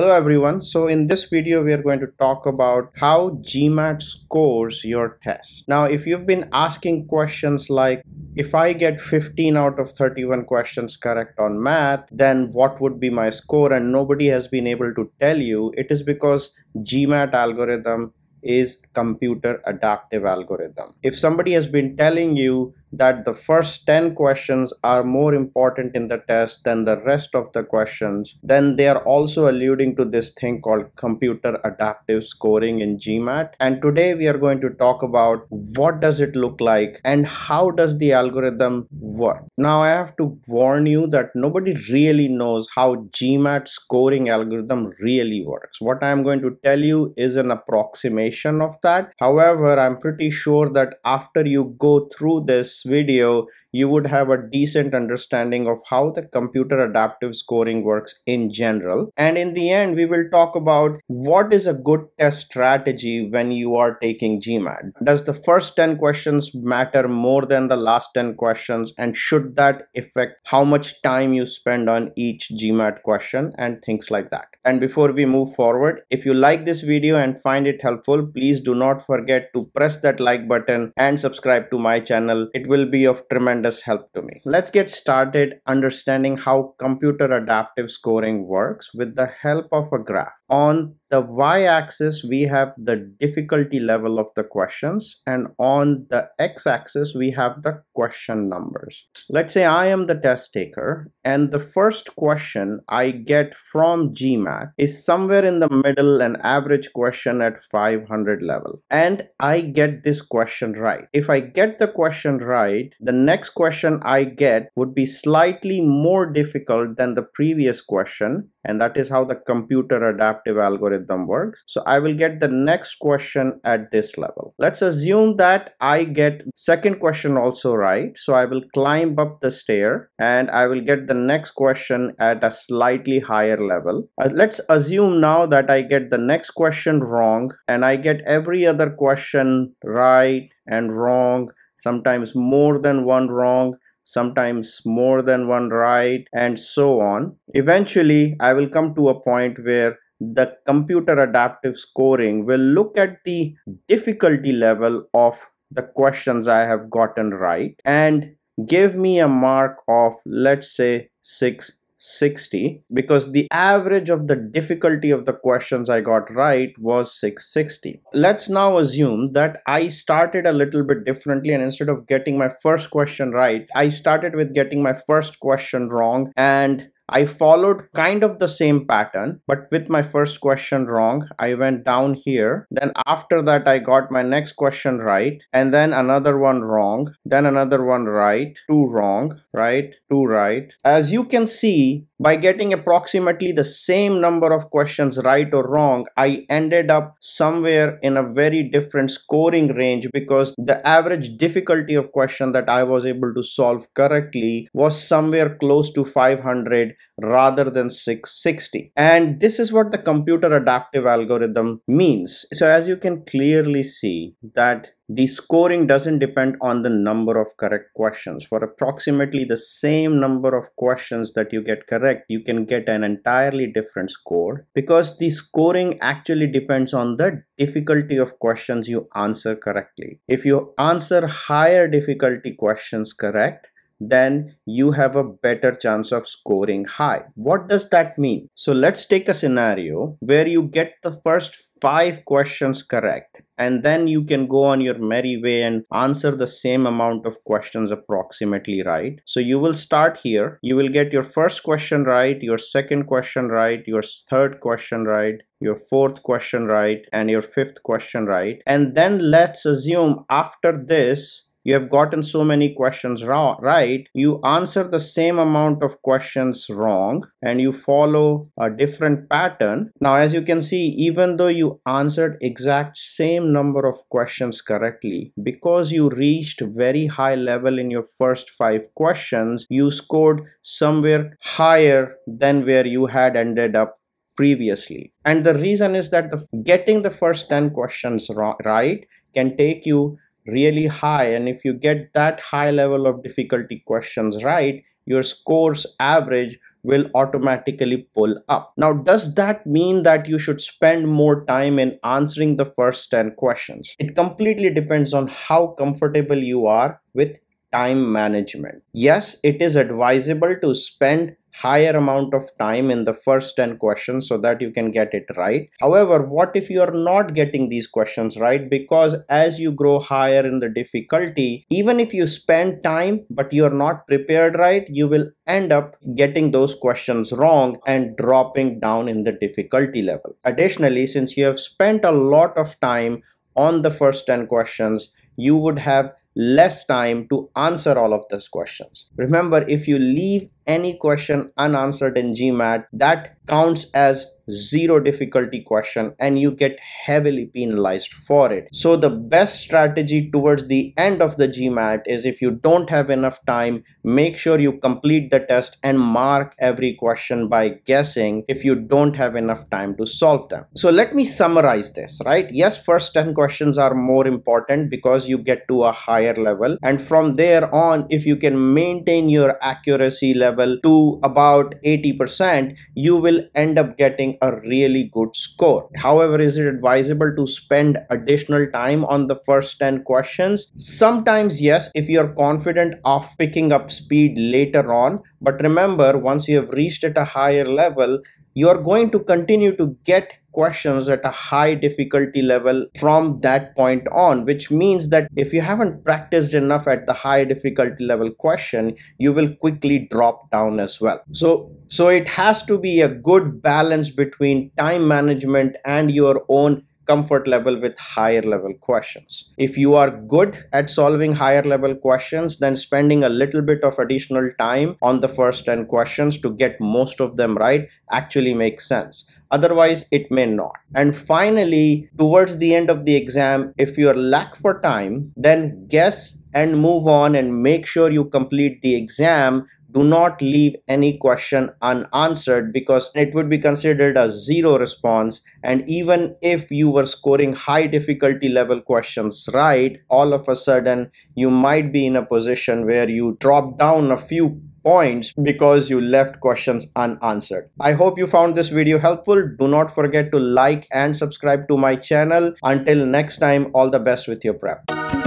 Hello everyone. So in this video we are going to talk about how GMAT scores your test. Now if you've been asking questions like if I get 15 out of 31 questions correct on math then what would be my score and nobody has been able to tell you it is because GMAT algorithm is computer adaptive algorithm. If somebody has been telling you that the first 10 questions are more important in the test than the rest of the questions, then they are also alluding to this thing called computer adaptive scoring in GMAT. And today we are going to talk about what does it look like and how does the algorithm work. Now I have to warn you that nobody really knows how GMAT scoring algorithm really works. What I am going to tell you is an approximation of that. However, I'm pretty sure that after you go through this video you would have a decent understanding of how the computer adaptive scoring works in general. And in the end, we will talk about what is a good test strategy when you are taking GMAT. Does the first 10 questions matter more than the last 10 questions? And should that affect how much time you spend on each GMAT question and things like that? And before we move forward, if you like this video and find it helpful, please do not forget to press that like button and subscribe to my channel. It will be of tremendous help to me. Let's get started understanding how computer adaptive scoring works with the help of a graph. On the y-axis we have the difficulty level of the questions and on the x-axis we have the question numbers. Let's say i am the test taker and the first question i get from gmat is somewhere in the middle an average question at 500 level. And i get this question right. If i get the question right the next question i get would be slightly more difficult than the previous question and that is how the computer adaptive algorithm works. So i will get the next question at this level. Let's assume that i get second question also right. So i will climb up the stair and i will get the next question at a slightly higher level. Uh, let's assume now that i get the next question wrong and i get every other question right and wrong sometimes more than one wrong sometimes more than one right and so on. Eventually i will come to a point where the computer adaptive scoring will look at the difficulty level of the questions i have gotten right and give me a mark of let's say 660 because the average of the difficulty of the questions I got right was 660. Let's now assume that I started a little bit differently and instead of getting my first question right, I started with getting my first question wrong and I followed kind of the same pattern, but with my first question wrong, I went down here. Then after that, I got my next question right, and then another one wrong, then another one right, two wrong, right, two right. As you can see, by getting approximately the same number of questions right or wrong, I ended up somewhere in a very different scoring range because the average difficulty of question that I was able to solve correctly was somewhere close to 500 rather than 660 and this is what the computer adaptive algorithm means. So as you can clearly see that the scoring doesn't depend on the number of correct questions for approximately the same number of questions that you get correct you can get an entirely different score because the scoring actually depends on the difficulty of questions you answer correctly if you answer higher difficulty questions correct then you have a better chance of scoring high. What does that mean? So let's take a scenario where you get the first five questions correct and then you can go on your merry way and answer the same amount of questions approximately right. So you will start here. You will get your first question right, your second question right, your third question right, your fourth question right, and your fifth question right. And then let's assume after this, you have gotten so many questions wrong, right? You answer the same amount of questions wrong and you follow a different pattern. Now as you can see even though you answered exact same number of questions correctly because you reached very high level in your first five questions you scored somewhere higher than where you had ended up previously. And the reason is that the, getting the first 10 questions right can take you really high and if you get that high level of difficulty questions right your scores average will automatically pull up. Now, does that mean that you should spend more time in answering the first 10 questions? It completely depends on how comfortable you are with time management. Yes, it is advisable to spend higher amount of time in the first 10 questions so that you can get it right. However, what if you are not getting these questions right? Because as you grow higher in the difficulty, even if you spend time but you are not prepared right, you will end up getting those questions wrong and dropping down in the difficulty level. Additionally, since you have spent a lot of time on the first 10 questions, you would have less time to answer all of those questions. Remember, if you leave any question unanswered in GMAT, that counts as zero difficulty question and you get heavily penalized for it. So the best strategy towards the end of the GMAT is if you don't have enough time, make sure you complete the test and mark every question by guessing if you don't have enough time to solve them. So let me summarize this, right? Yes, first 10 questions are more important because you get to a higher level. And from there on, if you can maintain your accuracy level to about 80%, you will end up getting a really good score. However, is it advisable to spend additional time on the first 10 questions? Sometimes yes, if you're confident of picking up speed later on. But remember, once you have reached at a higher level, you're going to continue to get questions at a high difficulty level from that point on which means that if you haven't practiced enough at the high difficulty level question you will quickly drop down as well so so it has to be a good balance between time management and your own comfort level with higher level questions. If you are good at solving higher level questions, then spending a little bit of additional time on the first 10 questions to get most of them right actually makes sense otherwise it may not and finally towards the end of the exam if you're lack for time then guess and move on and make sure you complete the exam do not leave any question unanswered because it would be considered a zero response and even if you were scoring high difficulty level questions right all of a sudden you might be in a position where you drop down a few points because you left questions unanswered. I hope you found this video helpful. Do not forget to like and subscribe to my channel. Until next time, all the best with your prep.